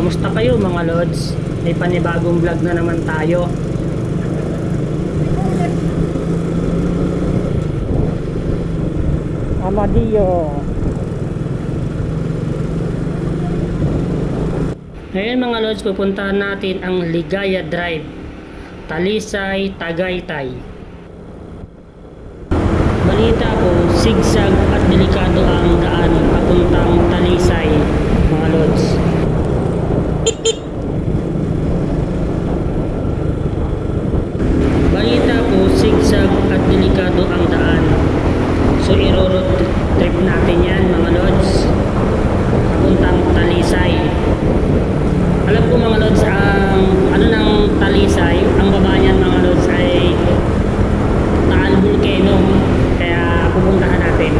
Kamusta kayo mga lods? May panibagong vlog na naman tayo. Amadio. Ngayon mga lods, pupuntahan natin ang Ligaya Drive. Talisay, Tagaytay. Balita ko, sigsag at delikado ang daan papuntang Talisay, mga lods. Balita ko, sigsag at delikado ang daan. So, irorot trip natin yan, mga lods. Papuntang Talisay. Alam ko mga lods, ang ano ng Talisay, ang baba niyan mga lods ay Taal Volcano. Kaya pupuntahan natin.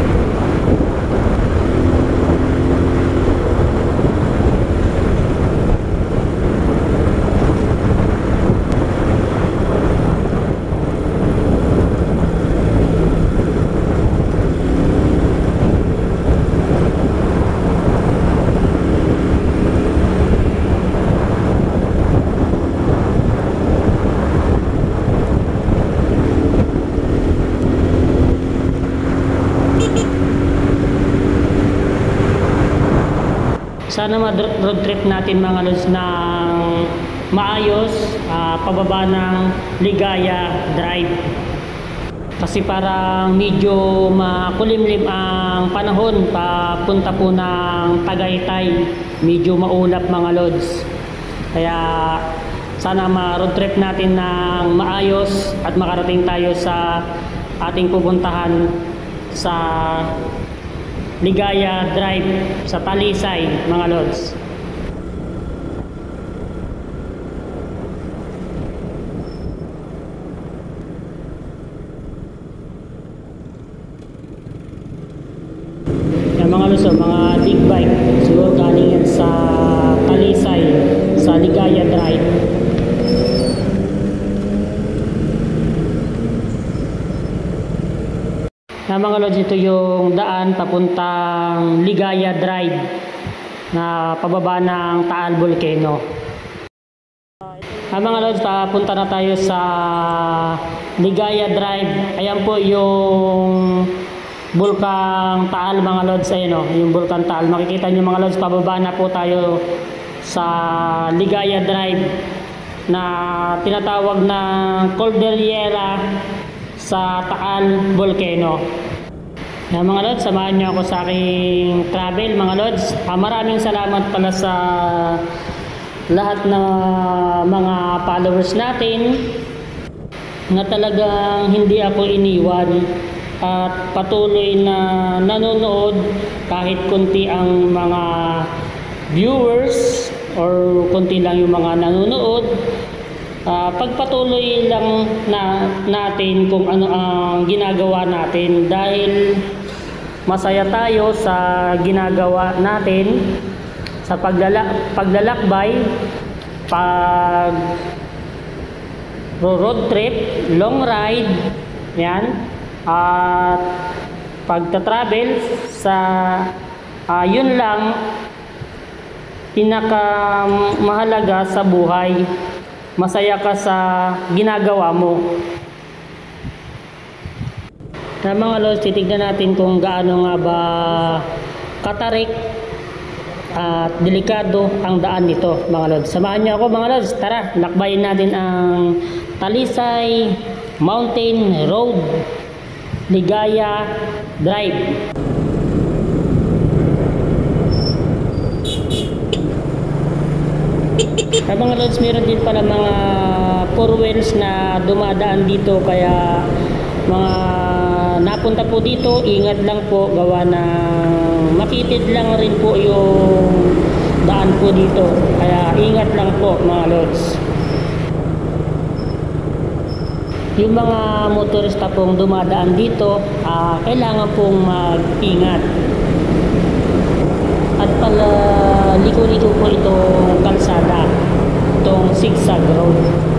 Sana ma-road trip natin mga lods ng maayos, ah, pababa ng Ligaya Drive. Kasi parang medyo makulimlim ang panahon papunta po ng Tagaytay. Medyo maulap mga lods. Kaya sana ma-road trip natin ng maayos at makarating tayo sa ating pupuntahan sa Ligaya Drive sa Talisay, mga lods. Yan mga lods, oh, mga big bike. Siguro galing yan sa Talisay, sa Ligaya Drive. Na mga lods, ito yung daan papuntang Ligaya Drive na pababa ng Taal Volcano. Ah, mga lods, papunta na tayo sa Ligaya Drive. Ayan po yung Bulkang Taal mga lods. Ayan o, yung Bulkang Taal. Makikita nyo mga lods, pababa na po tayo sa Ligaya Drive na tinatawag na Cordillera sa Taal Volcano. Na mga lods, samahan niyo ako sa aking travel mga lods. Ah, maraming salamat pala sa lahat na mga followers natin na talagang hindi ako iniwan at patuloy na nanonood kahit konti ang mga viewers or konti lang yung mga nanonood Ah, pagpatuloy lang na natin kung ano ang ginagawa natin dahil masaya tayo sa ginagawa natin sa pagdala, paglalakbay pag road trip, long ride yan at pagta-travel sa ah, yun lang pinaka mahalaga sa buhay masaya ka sa ginagawa mo. Na mga lods, titignan natin kung gaano nga ba katarik at delikado ang daan nito mga lods. Samahan niyo ako mga lods. Tara, lakbayin natin ang Talisay Mountain Road Ligaya Drive. Sa mga lods, meron din pala mga four wheels na dumadaan dito kaya mga napunta po dito, ingat lang po gawa na makitid lang rin po yung daan po dito. Kaya ingat lang po mga lods. Yung mga motorista pong dumadaan dito, ah, kailangan pong mag-ingat. At pala liko-liko po itong kalsada, itong zigzag road.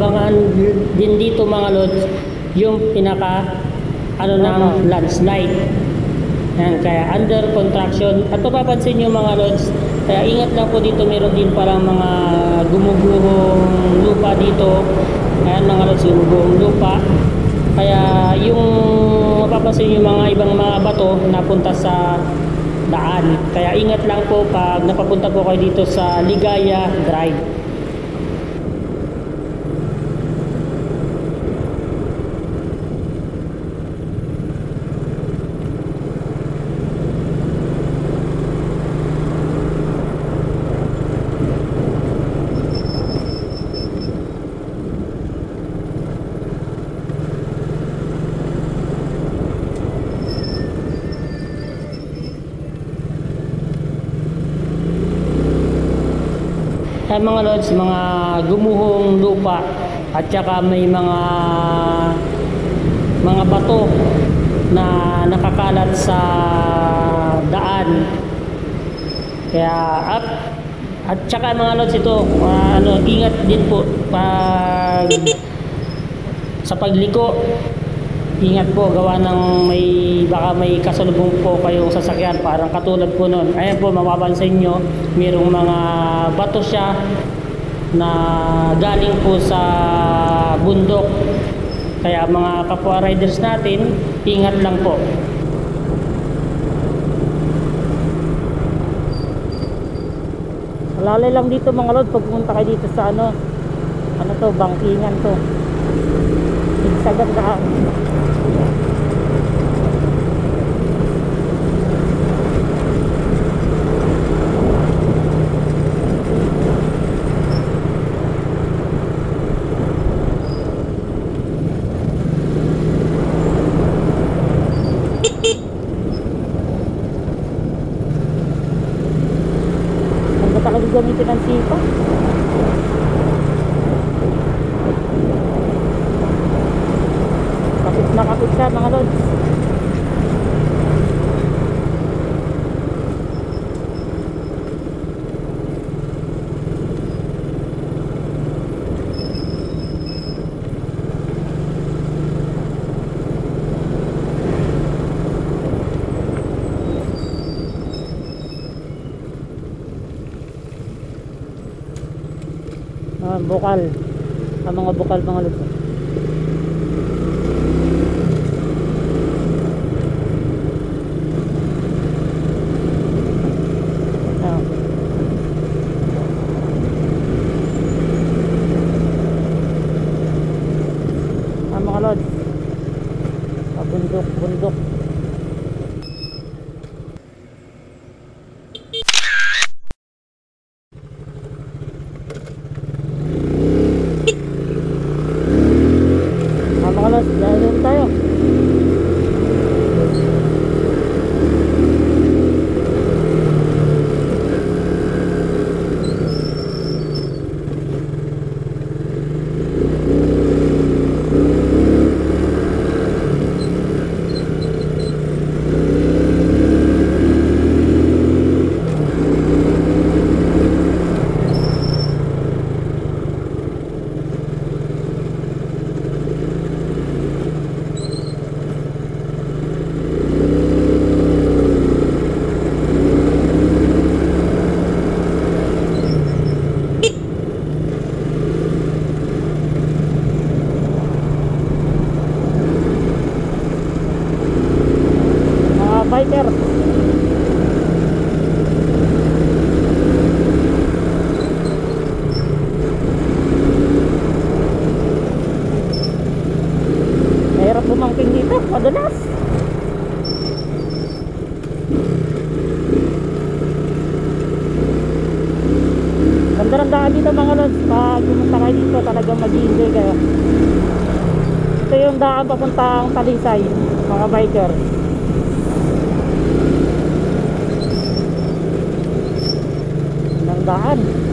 Abangan din dito mga lods yung pinaka ano ng landslide. Yan, kaya under construction. At mapapansin nyo mga lods, kaya ingat lang po dito, meron din parang mga gumuguhong lupa dito. Ayan mga lods, gumuguhong lupa. Kaya yung mapapansin nyo mga ibang mga bato napunta sa daan. Kaya ingat lang po pag napapunta po kayo dito sa Ligaya Drive. Kaya mga lods, mga gumuhong lupa at saka may mga mga bato na nakakalat sa daan. Kaya at at saka mga lods ito, ano, ingat din po pag sa pagliko. Ingat po, gawa ng may, baka may kasalubong po kayong sasakyan, parang katulad po nun. Ayan po, mapapansin nyo, mayroong mga bato siya na galing po sa bundok. Kaya mga kapwa riders natin, ingat lang po. Lalay lang dito mga lord pag pumunta kayo dito sa ano, ano to, bangkingan to. Igsagan ka. de las bukal. Ang mga bukal mga lods. Ah. Ah, mga lods. Ah, bundok, bundok. Ah, mga lods, dahil tayo. Mga biker. Mahirap bumangking dito, madalas. Ganda ng lods. Pag pumunta kayo dito, talagang mag-enjoy kayo. Ito yung daan papuntang Talisay, mga biker. ng daan.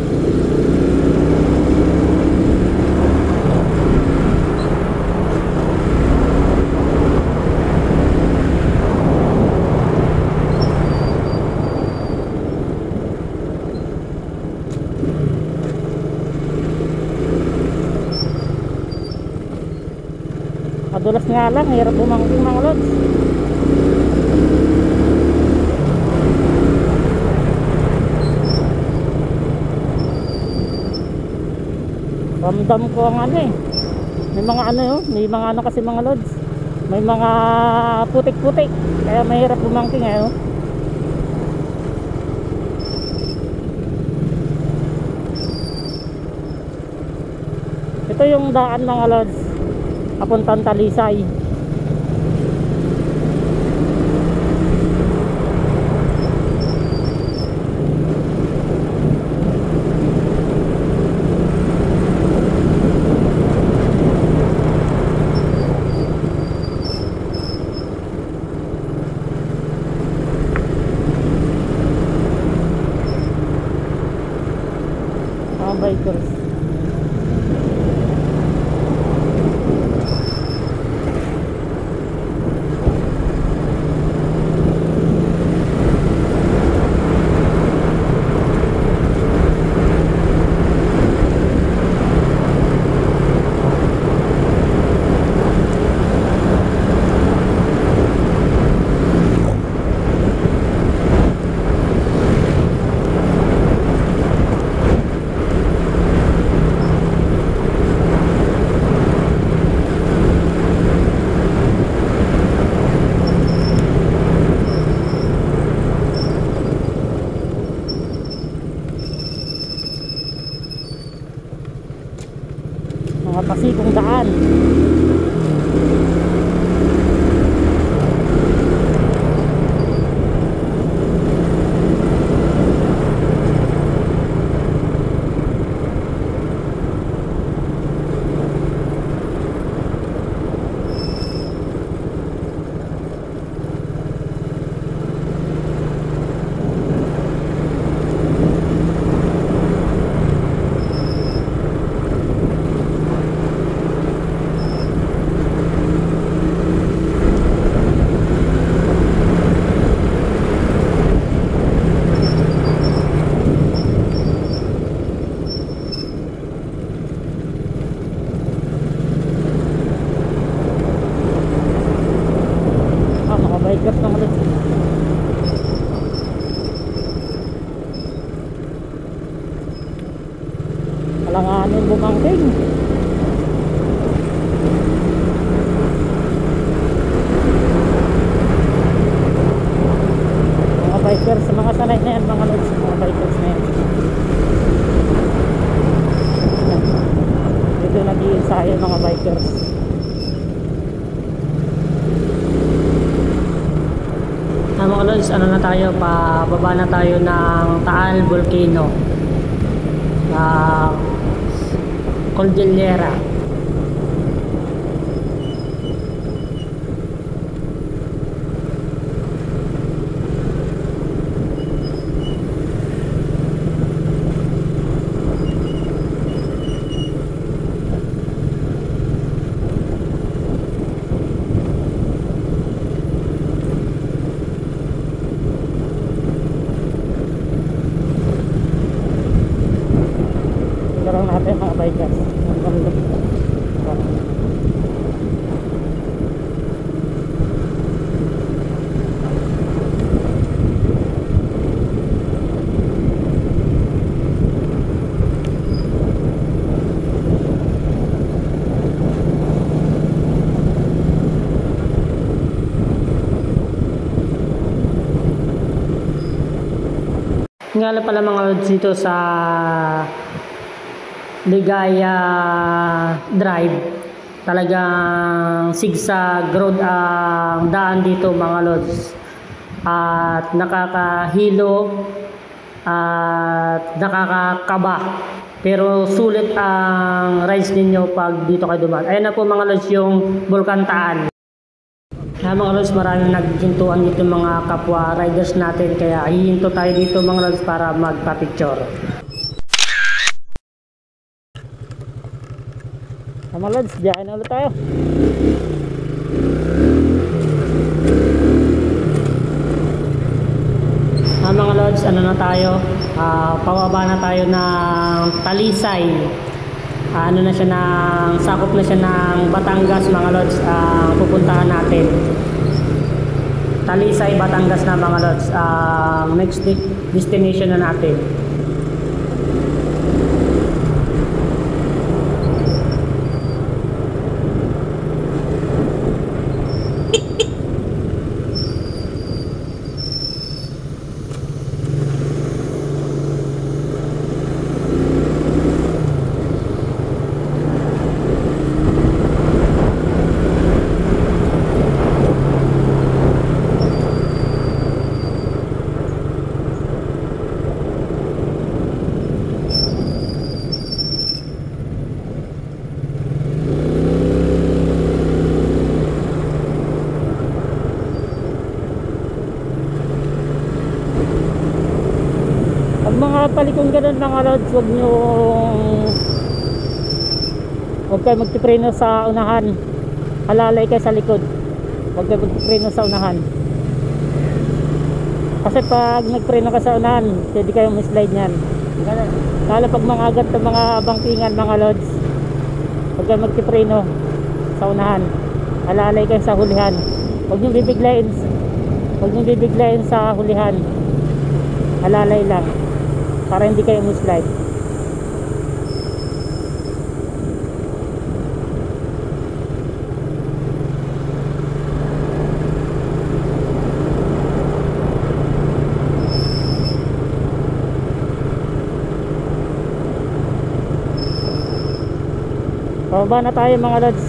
Madulas nga lang hirap bumangking mga lods. Ramdam ko ang ano eh. May mga ano yun may mga ano kasi mga lods. May mga putik-putik kaya mahirap bumangking eh oh. ito yung daan mga lods papuntang Talisay alanganin bumangking. mga bikers mga sanay na yan mga lods mga bikers na yan dito nag-iinsayo mga bikers Ah, mga lods, ano na tayo, pababa na tayo ng Taal Volcano. Ah, Cordillera. Ito lang natin mga bikers. Ang ganda. Nga pala mga lods dito sa Ligaya Drive. Talagang zigzag road ang daan dito mga lods. At nakakahilo at nakakakaba. Pero sulit ang rides ninyo pag dito kayo dumaan. Ayan na po mga lods yung Bulkantaan. Kaya mga lods, maraming naghintuan dito mga kapwa riders natin. Kaya hihinto tayo dito mga lods para magpa-picture. Mga lods, biyahe na ulit tayo. Ah, mga lods, ano na tayo? Ah, pababa na tayo ng Talisay. Ano na siya ng sakop na siya ng Batangas mga lods ang pupuntahan natin. Talisay, Batangas na mga lods. Ang next de- destination na natin. Mga palikong ganun mga lods, huwag nyo huwag kayo magpipreno sa unahan. Halalay kayo sa likod. Huwag kayo magpipreno sa unahan. Kasi pag nagpreno ka sa unahan, pwede kayong mislide niyan. Lalo pag mga agat ng mga bangkingan mga lods, huwag kayo magpipreno sa unahan. Halalay kayo sa hulihan. Huwag nyo bibiglayin huwag nyo bibiglayin sa hulihan. Halalay lang para hindi kayo mislide. Pababa na tayo mga lods.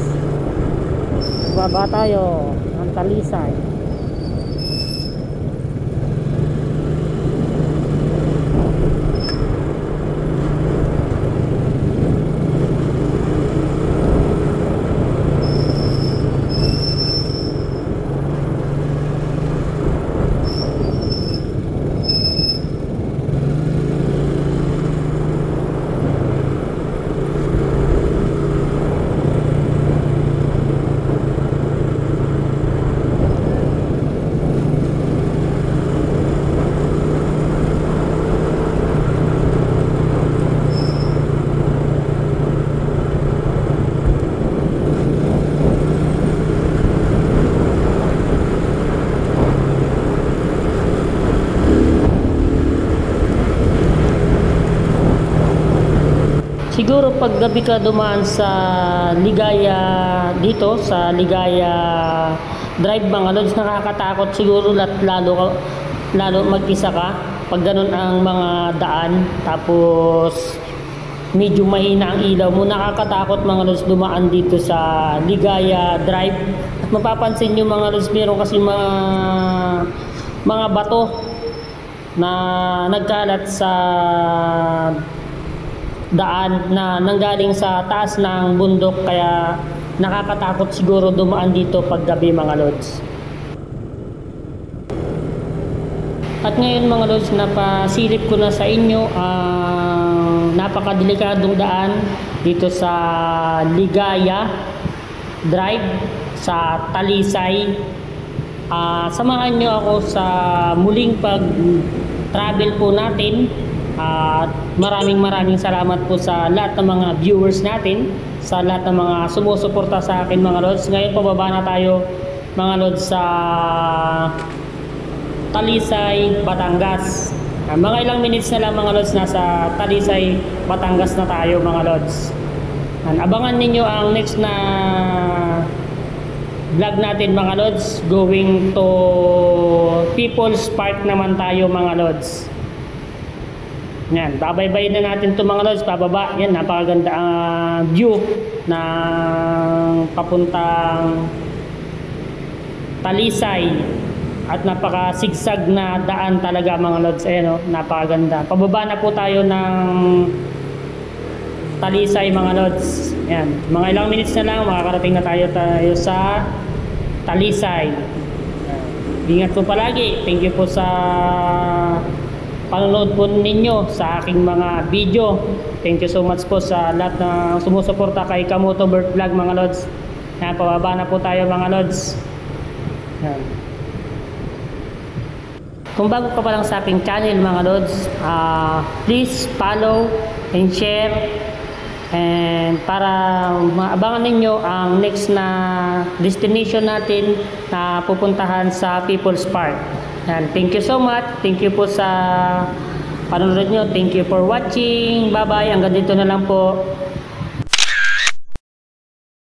Pababa tayo ng Talisay. Siguro pag gabi ka dumaan sa Ligaya dito, sa Ligaya Drive mga lods, nakakatakot siguro lat lalo lalo mag-isa ka pag ganun ang mga daan. Tapos medyo mahina ang ilaw mo. Nakakatakot mga lods dumaan dito sa Ligaya Drive. At mapapansin nyo mga lods meron kasi mga mga bato na nagkalat sa daan na nanggaling sa taas ng bundok kaya nakakatakot siguro dumaan dito pag gabi mga lods. At ngayon mga lods, napasilip ko na sa inyo ang napakadelikadong daan dito sa Ligaya Drive sa Talisay. Ah, samahan nyo ako sa muling pag-travel po natin at maraming maraming salamat po sa lahat ng mga viewers natin, sa lahat ng mga sumusuporta sa akin mga lods. Ngayon pababa na tayo mga lods sa Talisay, Batangas. Ah, mga ilang minutes na lang mga lods, nasa Talisay, Batangas na tayo mga lods. Yan, abangan ninyo ang next na vlog natin mga lods going to People's Park naman tayo mga lods. Yan, babaybay na natin to mga lods, pababa. Yan, napakaganda ang ah, view ng papuntang Talisay at napaka-sigsag na daan talaga mga lods. Ayan o, napakaganda. Pababa na po tayo ng Talisay mga lods. Yan, mga ilang minutes na lang, makakarating na tayo tayo sa Talisay. Ingat po palagi. Thank you po sa panonood po ninyo sa aking mga video. Thank you so much po sa lahat na sumusuporta kay Kamoto Bird Vlog mga lods. Yan, pababa na po tayo mga lods. Yan. Kung bago ka pa lang sa aking channel mga lods, ah, please follow and share And para maabangan ninyo ang next na destination natin na pupuntahan sa People's Park. Yan. Thank you so much. Thank you po sa panonood nyo. Thank you for watching. Bye-bye. Hanggang dito na lang po.